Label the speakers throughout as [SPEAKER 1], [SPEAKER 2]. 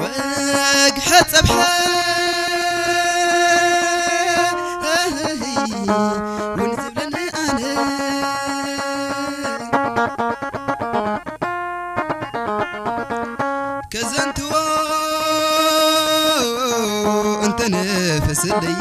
[SPEAKER 1] وقحت بحال كزنتوا انت نفس اللي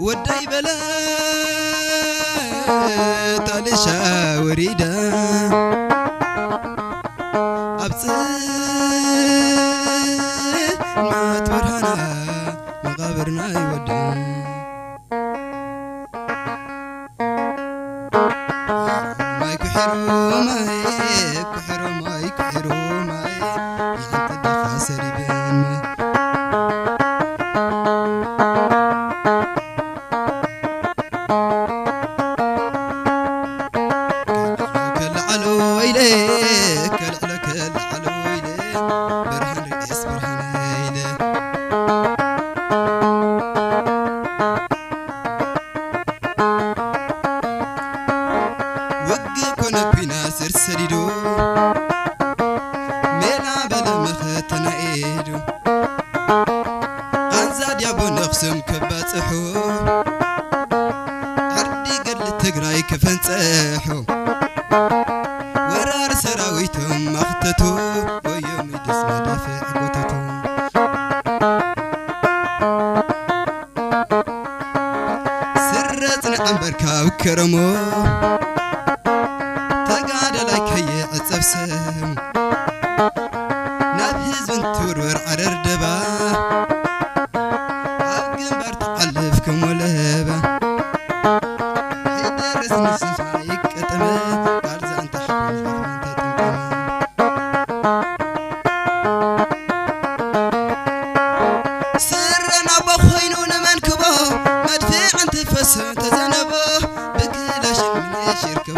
[SPEAKER 1] وداي بلا تالشا وريدا أبص ما تبرهنا مغابرنا يودي ربنا سر سديدو مينا بلا مختنا ايدو انزاد يابو بو نخسم كباصحو عردي قل تقراي كفنصحو ورار سراويتهم مختتو ويوم يدس مدافع قوتتو سرتنا عنبركا وكرمو ከይዕጸብ ሰም ናብ ህዝብን ትውርወር ዓረር ደባ ኣብ ግንባር ተዓልፍ ከም ወለባ ይደርስ ንስኻ ይቀጠመ ቃልዛ እንተ ሓቢልካ እንተ ጥምጠመ ስረና በኮይኑ ንመንክቦ መድፍዕ እንትፈስ ተዘነቦ ብክላሽን ምንሽ ይርከቦ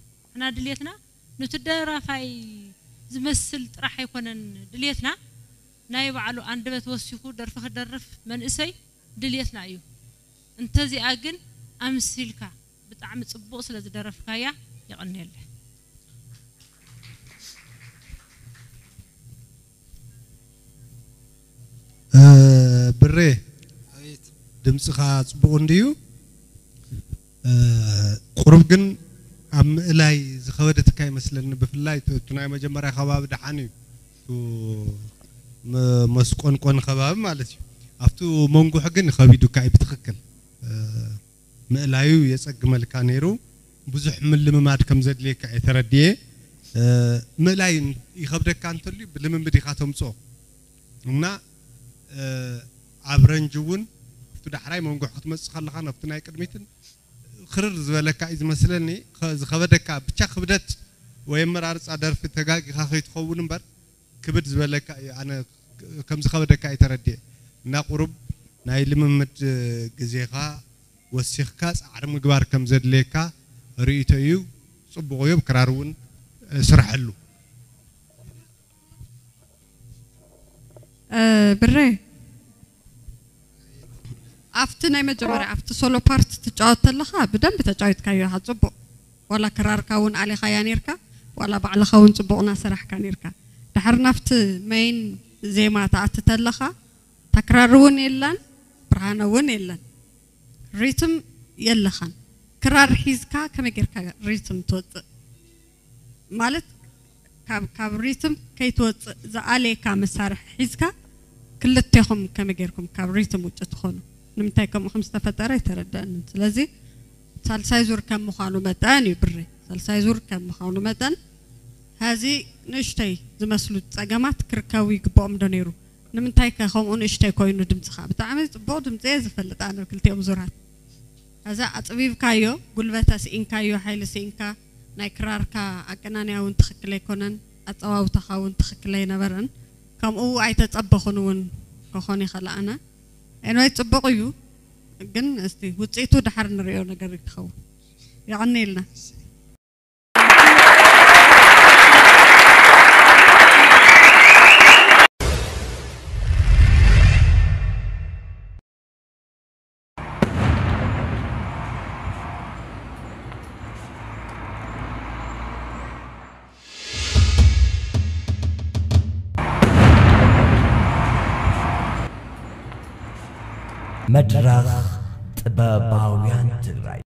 [SPEAKER 2] ብጣዕሚ ብዝመስል መንገዲ ማለት እዩ ሕና ድሌትና ነቲ ደራፋይ ዝመስል ጥራሕ ኣይኮነን ድሌትና ናይ ባዕሉ ኣንደበት ወሲኹ ደርፊ ክደርፍ መንእሰይ ድሌትና እዩ እንተዚኣ ግን ኣምሲልካ ብጣዕሚ ፅቡቕ ስለ ዝደረፍካያ ይቕኒየለ
[SPEAKER 3] ብሬ
[SPEAKER 1] ኣቤት
[SPEAKER 3] ድምፅኻ ፅቡቕ እንድዩ ቁሩብ ግን ኣብ ምእላይ ዝኸበደትካ ይመስለኒ ብፍላይ እቲ ናይ መጀመርያ ከባቢ ድሓን እዩ። መስቆንቆን ከባቢ ማለት እዩ። ኣብቲ መንጉሕ ግን ከቢዱካ እዩ ብትኽክል። ምእላዩ የፀግመልካ ነይሩ። ብዙሕ ምልምማድ ከም ዘድልየካ እየ ተረድየ ምእላይ ይኸብደካ እንተልዩ ብልምምድ ኢኻ ተምፅኦ እና ኣብ ረንጂ እውን ኣብቲ ዳሕራይ መንጉሕ ክትመፅእ ከለካ ናብቲ ናይ ቅድሚትን ክርር ዝበለካ እዩ ዝመስለኒ። ዝኸበደካ ብቻ ክብደት ወይ ኣመራርፃ ደርፊ ተጋጊኻ ከይትኸውን እምበር ክብድ ዝበለካ እዩ። ኣነ ከም ዝኸበደካ ኣይተረድየ እና ቁሩብ ናይ ልምምድ ግዜኻ ወሲኽካ ፃዕሪ ምግባር ከም ዘድልየካ ርእቶ እዩ። ፅቡቅ እዩ። ክራር እውን ስራሐሉ
[SPEAKER 4] ብረ ኣብቲ ናይ መጀመርያ ኣብቲ ሶሎ ፓርት ትጫወት ከለኻ ብደንብ ተጫዊትካዮ ኢኻ ፅቡቅ ዋላ ክራርካ እውን ኣሊኻያ ነርካ ዋላ ባዕልኻ እውን ፅቡቕና ስራሕካ ነርካ ድሕሪ ናብቲ መይን ዜማ ተኣቲ ተለኻ ተክራር እውን የለን ብርሃነ እውን የለን ሪትም የለኻን ክራር ሒዝካ ከመይ ጌርካ ሪትም ትወፅእ ማለት ካብ ካብ ሪትም ከይትወፅእ ዝኣለየካ መሳርሒ ሒዝካ ክልቴኹም ከመይ ጌርኩም ካብ ሪትም ውጭ ትኾኑ ንምንታይ ከምኡ ከም ዝተፈጠረ ይተረድአንን ስለዚ ሳልሳይ ዙር ከም ምዃኑ መጠን እዩ ብሪ ሳልሳይ ዙር ከም ምዃኑ መጠን ሕዚ ንእሽተይ ዝመስሉ ፀገማት ክርከቡ ይግብኦም ዶ ነይሩ ንምንታይ ከ ከምኡ ንእሽተይ ኮይኑ ድምፅኻ ብጣዕሚ ፅቡቅ ድምፂ እየ ዝፈልጥ ኣነ ክልቲኦም ዙራት እዛ ኣፅቢብካዮ ጉልበተ ስኢንካዮ ሓይሊ ስኢንካ ናይ ክራርካ ኣቀናንያ እውን ትኽክል ኣይኮነን ኣፀዋውታኻ እውን ትኽክል ኣይነበረን ከምኡ ኣይተፀበኹን እውን ክኾን ይኽእል ኣነ ኤንወይ ፅቡቅ እዩ ግን እስቲ ውፅኢቱ ድሓር ንሪኦ ነገር ክኸውን ይቐኒ ኢልና
[SPEAKER 5] መድረኽ ጥበባውያን ትግራይ